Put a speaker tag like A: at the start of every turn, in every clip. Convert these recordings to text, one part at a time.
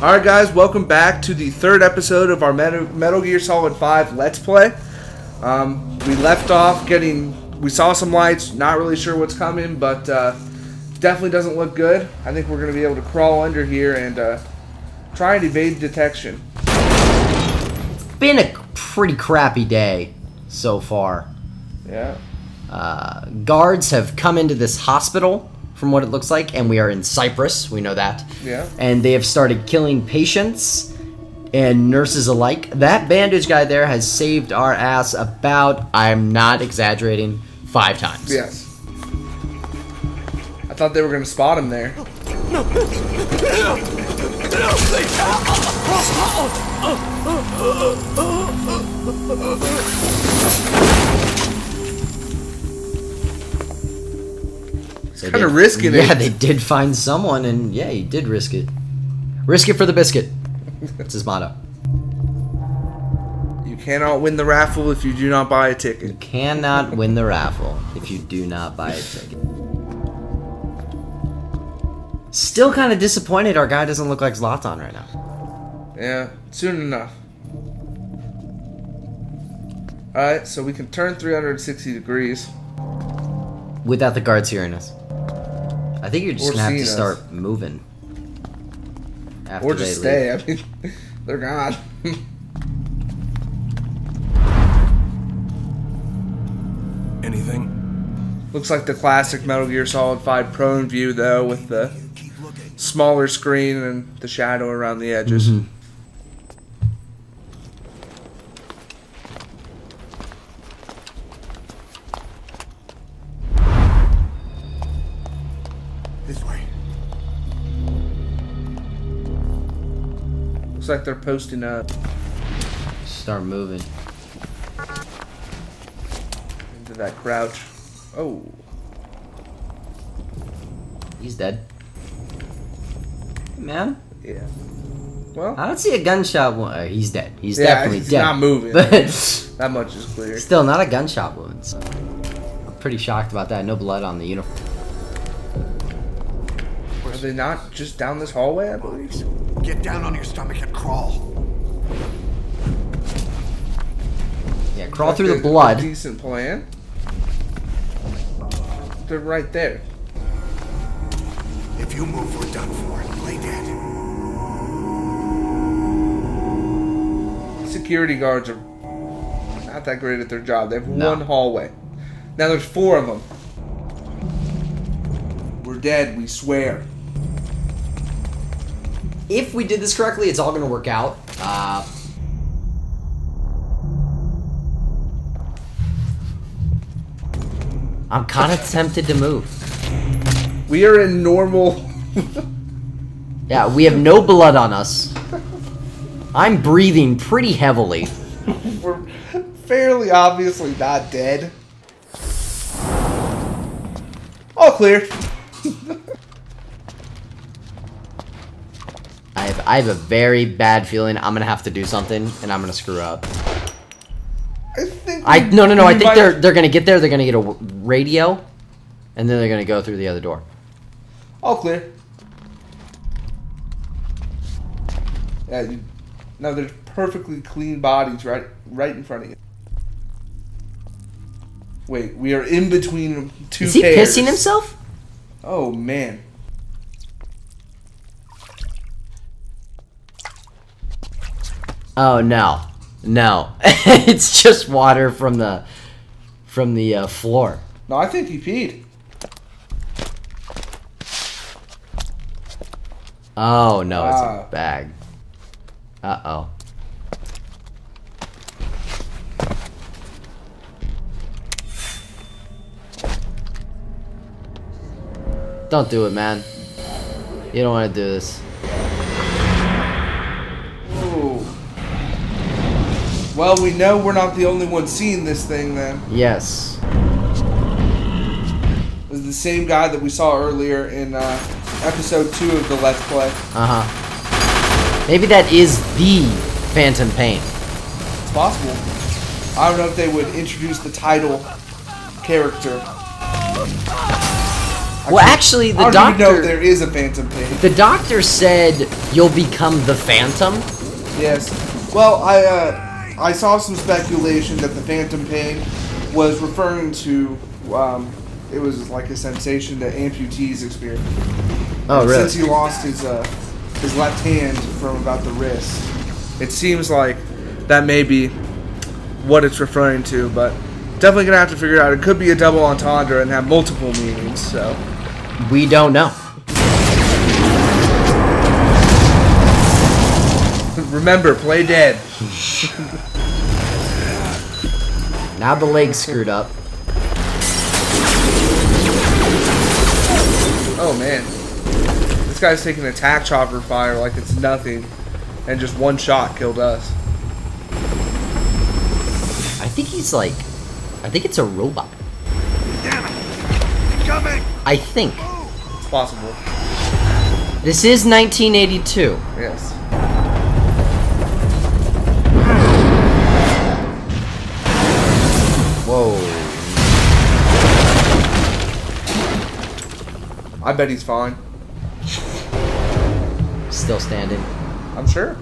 A: Alright guys, welcome back to the third episode of our Metal, Metal Gear Solid 5 Let's Play. Um, we left off getting, we saw some lights, not really sure what's coming, but uh, definitely doesn't look good. I think we're going to be able to crawl under here and uh, try and evade detection.
B: It's been a pretty crappy day so far.
A: Yeah.
B: Uh, guards have come into this hospital, from what it looks like, and we are in Cyprus. We know that.
A: Yeah.
B: And they have started killing patients and nurses alike. That bandage guy there has saved our ass about, I'm not exaggerating, five times.
A: Yes. I thought they were going to spot him there.
B: So
A: Kinda
B: they-
A: risking
B: yeah,
A: it.
B: they did find someone, and yeah, he did risk it. Risk it for the biscuit. That's his motto.
A: You cannot win the raffle if you do not buy a ticket.
B: You cannot win the raffle if you do not buy a ticket. Still kind of disappointed our guy doesn't look like Zlatan right now.
A: Yeah, soon enough. Alright, so we can turn 360 degrees.
B: Without the guards hearing us. I think you're just
A: Or
B: gonna have to
A: us.
B: start moving. After
A: Or just stay.
B: leave.
A: I mean, they're gone.
C: Anything?
A: Looks like the classic Metal Gear Solid 5 prone view, though, with the smaller screen and the shadow around the edges.
B: Mhm.
C: This
A: Looks like they're posting up
B: Start moving.
A: into that crouch. Oh,
B: He's dead. Man,
A: yeah. Well,
B: I don't see a gunshot wound. Uh, he's dead. He's
A: Yeah,
B: definitely
A: he's
B: dead.
A: not moving.
B: But
A: that much is clear.
B: still, not a gunshot wound. So I'm pretty shocked about that. No blood on the uniform.
A: Are they not just down this hallway, I believe?
C: Get down on your stomach and crawl.
B: Yeah, crawl through the
A: a- a
B: blood.
A: decent plan. They're right there.
C: If you move, we're done for. Play dead.
A: Security guards are not that great at their job. They have
B: No.
A: one hallway. Now there's four of them. We're dead, we swear.
B: If we did this correctly, it's all going to work out. Uh, I'm kind of tempted to move.
A: We are in normal.
B: Yeah, we have no blood on us. I'm breathing pretty heavily.
A: We're fairly obviously not dead. All clear.
B: I have, a very bad feeling I'm gonna have to do something, and I'm gonna screw up.
A: I think.
B: I no no no. I think they're they're gonna get there. They're gonna get a radio, and then they're gonna go through the other door.
A: All clear. Yeah, you, no, there's perfectly clean bodies right, right in front of you. Wait, we are in between two.
B: Is he
A: pairs.
B: pissing himself?
A: Oh man.
B: Oh no, no! it's just water from the from the uh, floor.
A: No, I think he peed.
B: Oh no, it's
A: Ah.
B: a bag. Uh oh. Don't do it, man. You don't want to do this.
A: Well, we know we're not the only one seeing this thing then.
B: Yes.
A: Is the same guy that we saw earlier in uh, episode 2 of the Let's Play.
B: Uh huh. Maybe that is the Phantom Pain.
A: It's possible. I don't know if they would introduce the title character.
B: Well, actually, the
A: I don't even know
B: doctor
A: there is a Phantom Pain.
B: the doctor said you'll become the Phantom.
A: Yes. Well, I uh, I saw some speculation that the Phantom Pain was referring to. Um, it was like a sensation that amputees experience.
B: Oh, really?
A: Since he lost his uh, his left hand from about the wrist, it seems like that may be what it's referring to. But definitely gonna have to figure out. It could be a double entendre and have multiple meanings. So
B: We don't know.
A: Remember, play dead.
B: Now the leg's screwed up.
A: Oh man, this guy's taking attack chopper fire like it's nothing, and just one shot killed us.
B: I think he's like, I think it's a robot.
C: Damn it! Coming!
B: I think
A: It's possible.
B: this is 1982.
A: Yes. I bet he's fine.
B: Still standing.
A: I'm sure.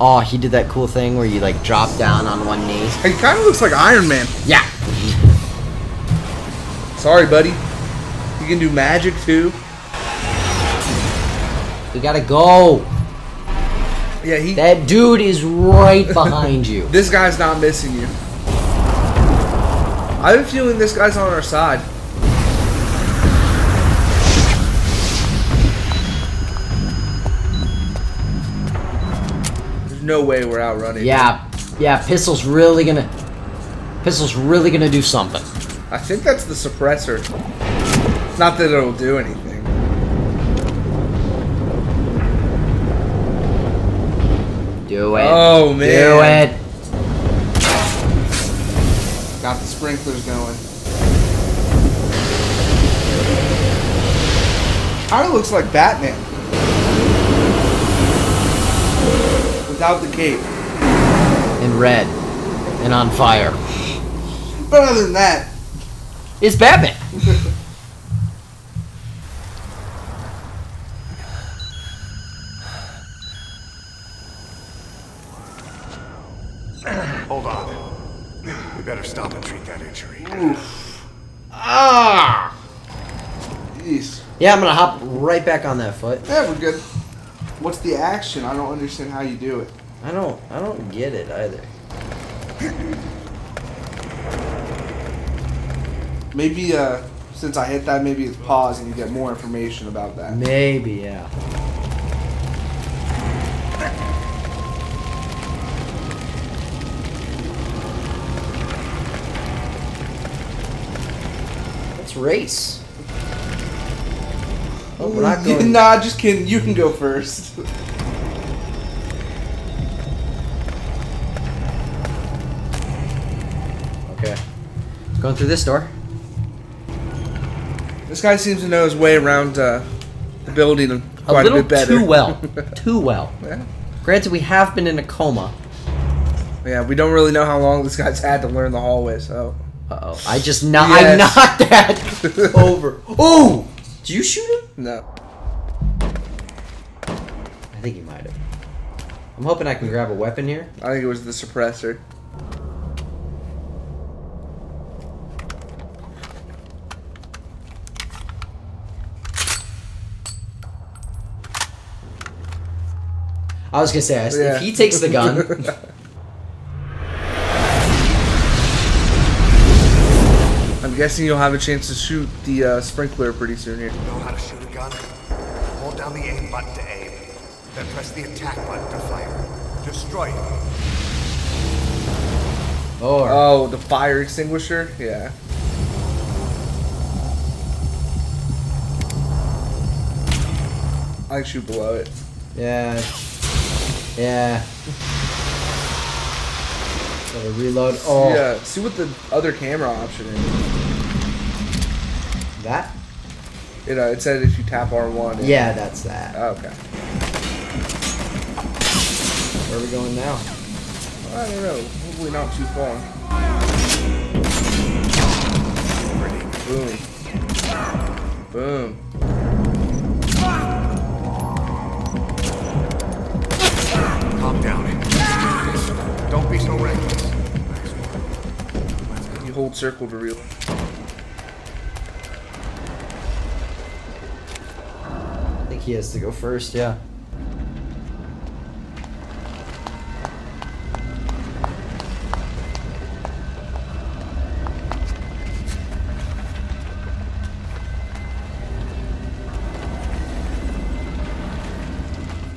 B: Oh, he did that cool thing where you like drop down on one knee.
A: He kind of looks like Iron Man.
B: Yeah.
A: Sorry, buddy. You can do magic too.
B: We gotta go.
A: Yeah, he.
B: That dude is right behind you.
A: This guy's not missing you. I have a feeling this guy's on our side. No way we're outrunning. him.
B: Yeah, yeah. Pistol's really gonna. Pistol's really gonna do something.
A: I think that's the suppressor. It's not that it'll do anything.
B: Do it.
A: Oh,
B: Do
A: man.
B: it.
A: Got the sprinklers going. Kind of looks like Batman. Without the cape.
B: In red. And on fire.
A: But other than that,
B: It's Batman.
C: Hold on. We better stop and treat that injury.
B: Ah.
A: jeez.
B: Yeah, I'm gonna hop right back on that foot.
A: Yeah, we're good. What's the action? I don't understand how you do it.
B: I don't. I don't get it either.
A: Maybe, uh, since I hit that, maybe it's pause and you get more information about that.
B: Maybe, yeah. Let's race. Oh, we're not going.
A: nah, just kidding. You can go first.
B: Okay. Going through this door.
A: This guy seems to know his way around uh, the building
B: A
A: quite a,
B: little
A: bit better.
B: too well. too well.
A: yeah.
B: Granted, we have been in a coma.
A: yeah, we don't really know how long this guy's had to learn the hallway, so.
B: Uh oh. I just not. I
A: Yes.
B: knocked that over. Oh! Did you shoot him?
A: No.
B: I think he might have. I'm hoping I can grab a weapon here.
A: I think it was the suppressor.
B: I was gonna say,
A: Yeah.
B: if he takes the gun,
A: guessing you'll have a chance to shoot the uh, sprinkler pretty soon here.
C: Know how to shoot a gun? Hold down the aim button to aim. Then press the attack button to fire. Destroy it.
B: or
A: Oh, the fire extinguisher? Yeah. I can shoot below it.
B: yeah, yeah. Gotta reload. Oh,
A: Yeah, see what the other camera option is.
B: That?
A: You know, it said if you tap R1. it-
B: Yeah, that's that.
A: Oh, okay.
B: Where are we going now?
A: I don't know. hopefully not too far. Boom. Boom.
C: Calm down. Don't be so reckless.
A: You hold circle to reel.
B: He has to go first, yeah.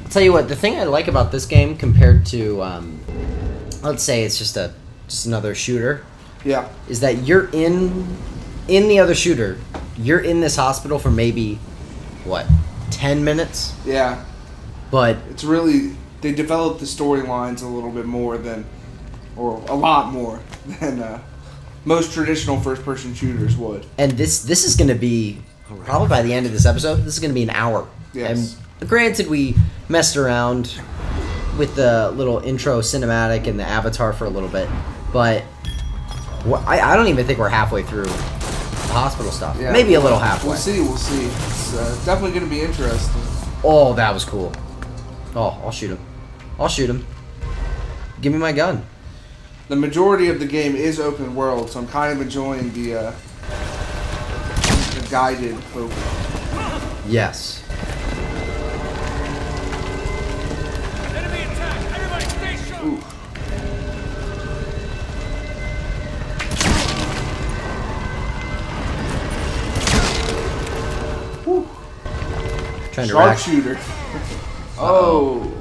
B: I'll tell you what, the thing I like about this game compared to, um, let's say it's just a just another shooter,
A: Yeah.
B: is that you're in in the other shooter, you're in this hospital for maybe what ten minutes,
A: Yeah.
B: but
A: It's really they developed the storylines a little bit more than, or a lot more than uh, most traditional first-person shooters would.
B: and this this is going to be probably by the end of this episode. This is going to be an hour.
A: Yes.
B: And granted, we messed around with the little intro cinematic and the avatar for a little bit, but I, I don't even think we're halfway through the hospital stuff.
A: Yeah.
B: Maybe a little halfway.
A: We'll see. We'll see. It's uh, definitely going to be interesting.
B: Oh, that was cool. Oh, I'll shoot him. I'll shoot him. Give me my gun.
A: The majority of the game is open world, so I'm kind of enjoying the uh, the guided focus.
B: Yes.
D: Enemy attack! Everybody stay sharp!
A: Ooh.
B: Trying.
A: Sharpshooter. Oh.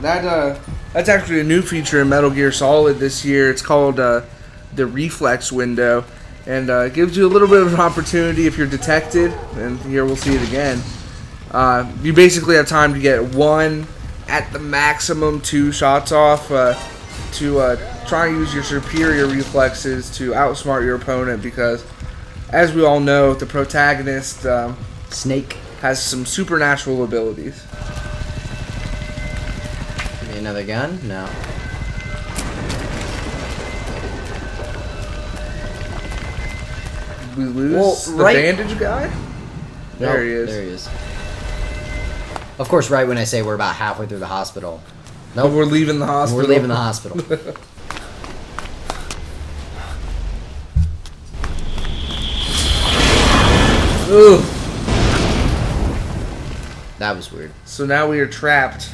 A: That uh, that's actually a new feature in Metal Gear Solid this year. It's called uh, the reflex window, and uh, it gives you a little bit of an opportunity if you're detected. And here we'll see it again. Uh, you basically have time to get one, at the maximum, two shots off uh, to uh, try and use your superior reflexes to outsmart your opponent because as we all know, the protagonist um,
B: Snake.
A: has some supernatural abilities.
B: Another gun? No.
A: We lose
B: Well,
A: the
B: right-
A: bandage guy. There
B: Nope,
A: he is.
B: There he is. Of course, right when I say we're about halfway through the hospital.
A: No,
B: Nope.
A: we're leaving the hospital.
B: We're leaving the hospital.
A: Ugh.
B: that was weird.
A: So now we are trapped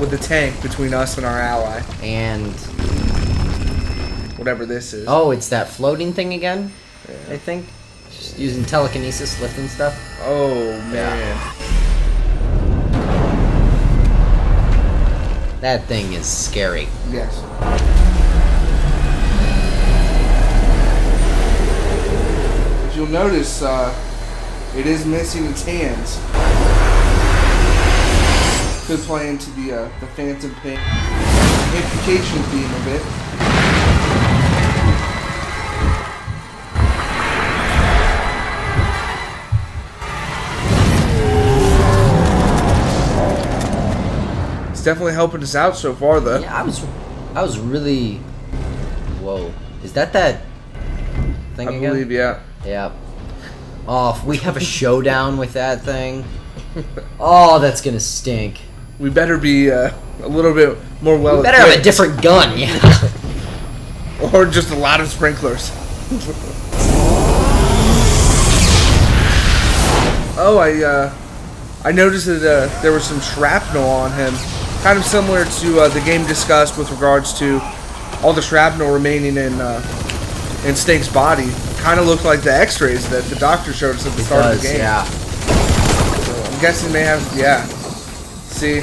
A: with the tank between us and our ally,
B: And
A: whatever this is.
B: oh, it's that floating thing again. I think just using telekinesis, lifting stuff.
A: Oh, man.
B: That thing is scary.
A: Yes. You'll notice, uh, it is missing its hands. Could play into the uh, the Phantom Pain amputation theme a bit. It's definitely helping us out so far, though.
B: Yeah, I was, I was really. Whoa, is that that thing
A: I
B: again?
A: believe, yeah.
B: Yeah. Oh, if we have a showdown with that thing. Oh, that's gonna stink.
A: We better be uh, a little bit more well
B: We better have a different gun, yeah.
A: Or just a lot of sprinklers. oh, I uh, I noticed that uh, there was some shrapnel on him, kind of similar to uh, the game discussed with regards to all the shrapnel remaining in in Snake's body. Kind of looked like the X-rays that the doctor showed us at the
B: It
A: start of the game.
B: yeah.
A: I'm guessing they have, yeah. See,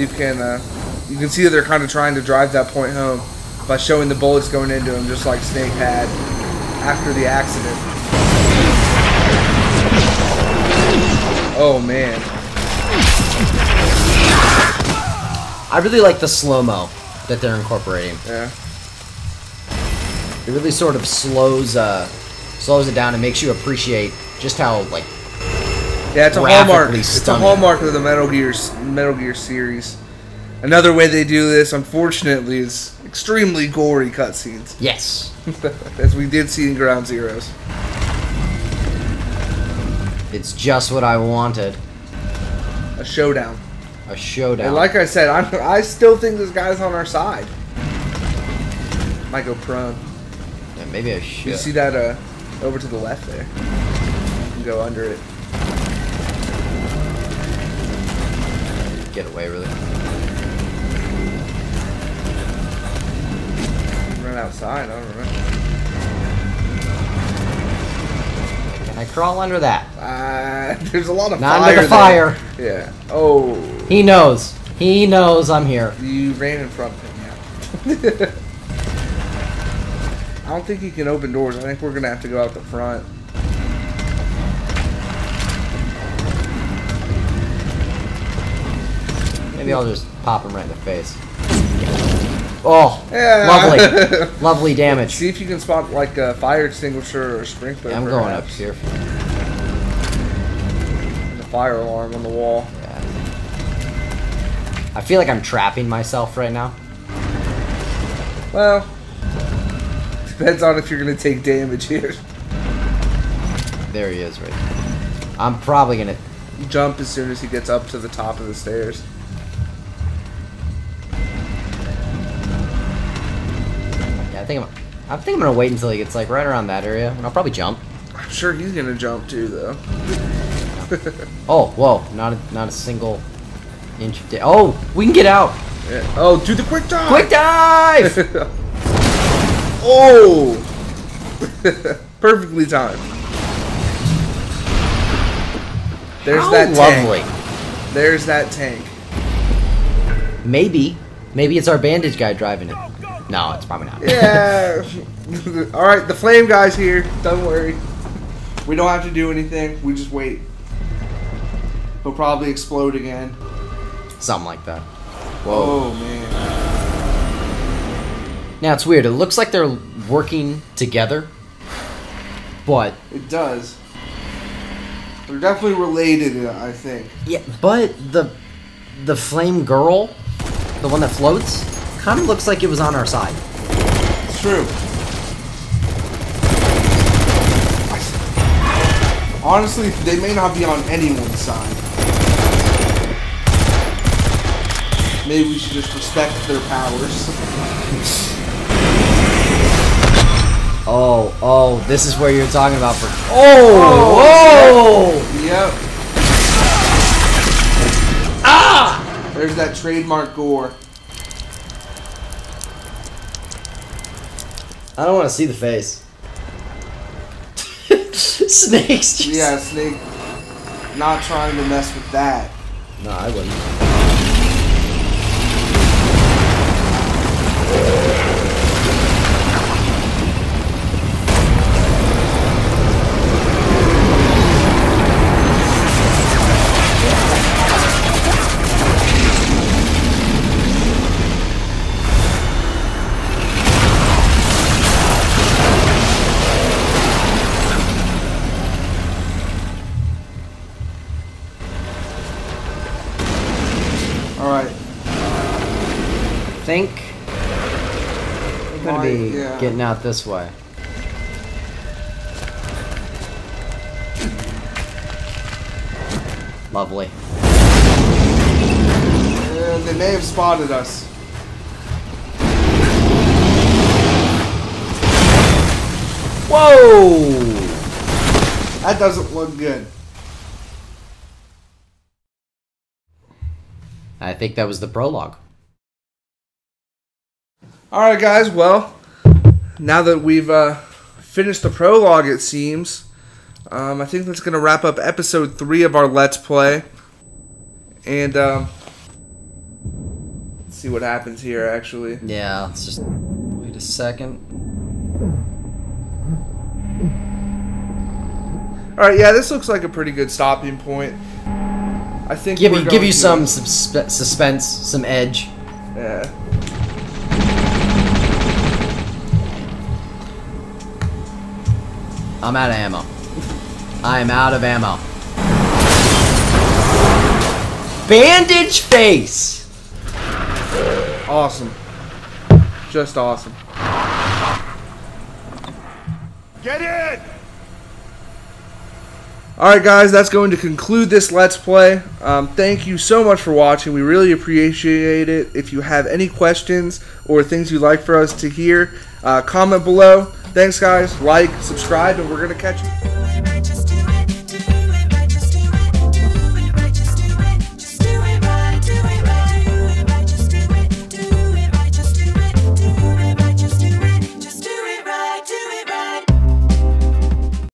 A: you can uh, you can see that they're kind of trying to drive that point home by showing the bullets going into him, just like Snake had after the accident. Oh man,
B: I really like the slow mo that they're incorporating.
A: yeah.
B: It really sort of slows uh slows it down and makes you appreciate just how like
A: Yeah, it's a hallmark. It's a hallmark of the Metal Gear Metal Gear series. Another way they do this, unfortunately, is extremely gory cutscenes,
B: Yes.
A: as we did see in Ground Zeroes.
B: It's just what I wanted.
A: A showdown.
B: A showdown.
A: And like I said, I'm, I still think this guy's on our side. Might go prone.
B: Maybe I should.
A: You see that uh, over to the left there? You can go under it.
B: Get away really.
A: Run outside. I don't know.
B: Can I crawl under that?
A: Uh, there's a lot of
B: Not
A: fire.
B: under the
A: there.
B: fire.
A: Yeah. Oh,
B: He knows. He knows I'm here.
A: you ran in front of him. Yeah. I don't think he can open doors. I think we're gonna have to go out the front.
B: Maybe I'll just pop him right in the face. Oh,
A: Yeah.
B: lovely, lovely damage.
A: See if you can spot like a fire extinguisher or a sprinkler.
B: I'm going up
A: perhaps.
B: here.
A: The fire alarm on the wall.
B: Yeah. I feel like I'm trapping myself right now.
A: Well, depends on if you're gonna take damage here.
B: There he is, right. I'm probably gonna.
A: Jump as soon as he gets up to the top of the stairs.
B: Yeah, I think I'm. I think I'm gonna wait until he gets like right around that area, and I'll probably jump.
A: I'm sure he's gonna jump too, though.
B: Oh, whoa! Not a, not a single inch of Oh, we can get out.
A: Yeah. Oh, do the quick dive!
B: Quick dive!
A: oh! Perfectly timed. There's
B: How
A: that
B: lovely.
A: tank. There's that tank.
B: Maybe, maybe it's our bandage guy driving it. No, it's probably not.
A: Yeah. All right, the flame guy's here. Don't worry. We don't have to do anything. We just wait. He'll probably explode again.
B: Something like that. Whoa.
A: Oh man.
B: Now it's weird. It looks like they're working together, but
A: It does. They're definitely related, uh, I think.
B: yeah, but the the flame girl, the one that floats, kind of looks like it was on our side.
A: It's true. Honestly, they may not be on anyone's side. Maybe we should just respect their powers.
B: Oh, oh, this is where you're talking about for. Oh, whoa!
A: Yep. Ah! There's that trademark gore.
B: I don't want to see the face. Snakes. Just...
A: Yeah, Snake. Not trying to mess with that.
B: No, I wouldn't.
A: All right.
B: Think. I'm gonna be
A: yeah.
B: getting out this way. Lovely.
A: They may have spotted us.
B: Whoa!
A: That doesn't look good.
B: I think that was the prologue.
A: All right, guys. Well, now that we've uh, finished the prologue, it seems, um, I think that's going to wrap up episode three of our Let's Play. And um, let's see what happens here. Actually,
B: Yeah, let's just wait a second.
A: all right. Yeah, this looks like a pretty good stopping point. I think
B: Give
A: we're
B: you give you
A: to-
B: some suspe- suspense, some edge.
A: Yeah.
B: I'm out of ammo. I'm out of ammo. bandage face.
A: Awesome. Just awesome.
C: Get in!
A: Alright guys, that's going to conclude this Let's Play. Um, thank you so much for watching. We really appreciate it. If you have any questions or things you'd like for us to hear, uh, comment below. Thanks guys. Like, subscribe, and we're going to catch you.